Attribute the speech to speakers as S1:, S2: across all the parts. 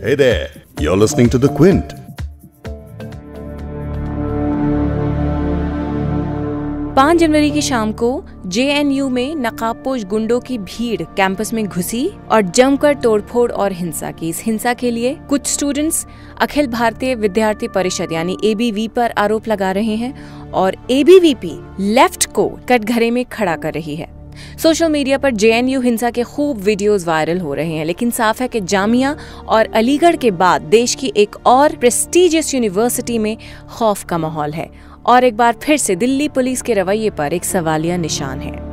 S1: Hey there, you're listening to The Quint.
S2: पाँच जनवरी की शाम को जेएनयू में नकाबपोश गुंडों की भीड़ कैंपस में घुसी और जमकर तोड़फोड़ और हिंसा की इस हिंसा के लिए कुछ स्टूडेंट्स अखिल भारतीय विद्यार्थी परिषद यानी एबीवी पर आरोप लगा रहे हैं और एबीवीपी लेफ़्ट को कटघरे में खड़ा कर रही है सोशल मीडिया पर जेएनयू हिंसा के खूब वीडियोस वायरल हो रहे हैं लेकिन साफ़ है कि जामिया और अलीगढ़ के बाद देश की एक और प्रेस्टिजियस यूनिवर्सिटी में खौफ का माहौल है। और एक बार फिर से दिल्ली पुलिस के रवैये पर एक सवालिया निशान है।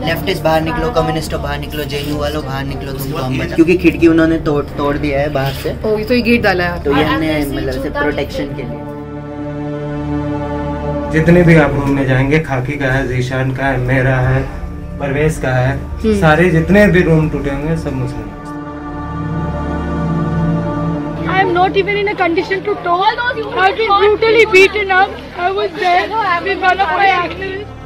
S3: लेफ्टिस्ट बाहर निकलो कम्युनिस्ट बाहर निकलो जेयू वालों बाहर निकलो तुमको हम बचा क्योंकि खिड़की उन्होंने तोड़ तोड़ दिया है बाहर से।
S4: ओ ये तो ये गेट डाला है
S3: तो ये हमने मतलब प्रोटेक्शन के लिए।
S5: जितने भी आप रूम में जाएँगे खाकी का है जीशान का है मेरा है परवेश का है सारे जितने भी रूम टूटे होंगे सब मुस्लिम
S6: I am not even in a condition to talk. I've been brutally beaten up. I was there with one of my activists.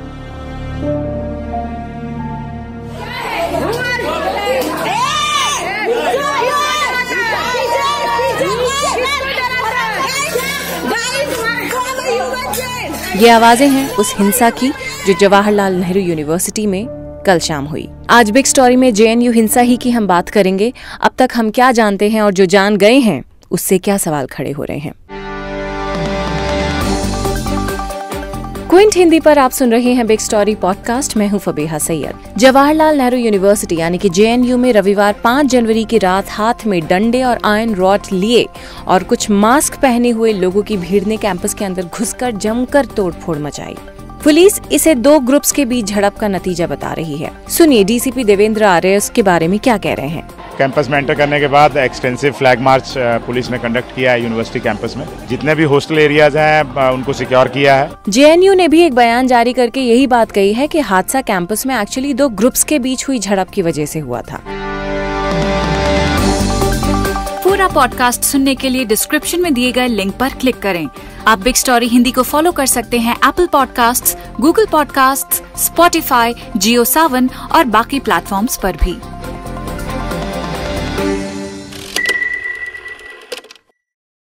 S2: ये आवाज़ें हैं उस हिंसा की जो जवाहरलाल नेहरू यूनिवर्सिटी में कल शाम हुई। आज बिग स्टोरी में जेएनयू हिंसा ही की हम बात करेंगे। अब तक हम क्या जानते हैं और जो जान गए हैं, उससे क्या सवाल खड़े हो रहे हैं? क्विंट हिंदी पर आप सुन रहे हैं बिग स्टोरी पॉडकास्ट मैं हूँ फबीहा सैयद। जवाहरलाल नेहरू यूनिवर्सिटी, यानी कि जेएनयू में रविवार 5 जनवरी की रात हाथ में डंडे और आयन रॉड लिए और कुछ मास्क पहने हुए लोगों की भीड़ ने कैंपस के अंदर घुसकर जमकर तोड़फोड़ मचाई। पुलिस इसे दो ग्रुप्स के बीच झड़प का नतीजा बता रही है। सुनिए डीसीपी देवेंद्र आर्य इसके बारे में क्या कह रहे हैं।
S7: कैंपस में एंटर करने के बाद एक्सटेंसिव फ्लैग मार्च पुलिस ने कंडक्ट किया है यूनिवर्सिटी कैंपस में। जितने भी हॉस्टल एरियाज़ हैं उनको सिक्योर किया है।
S2: जेएनयू ने भी एक बयान जारी करके यही बात कही है कि हादसा कैंपस में एक्चुअली दो ग्रुप्स के बीच हुई झड़प की वजह से हुआ था।
S8: पूरा पॉडकास्ट सुनने के लिए डिस्क्रिप्शन में दिए गए लिंक पर क्लिक करें। आप बिग स्टोरी हिंदी को फॉलो कर सकते हैं Apple podcast Google podcast Spotify Jio Saavn और बाकी प्लेटफॉर्म्स पर भी।